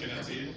Jede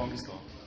Paulistão.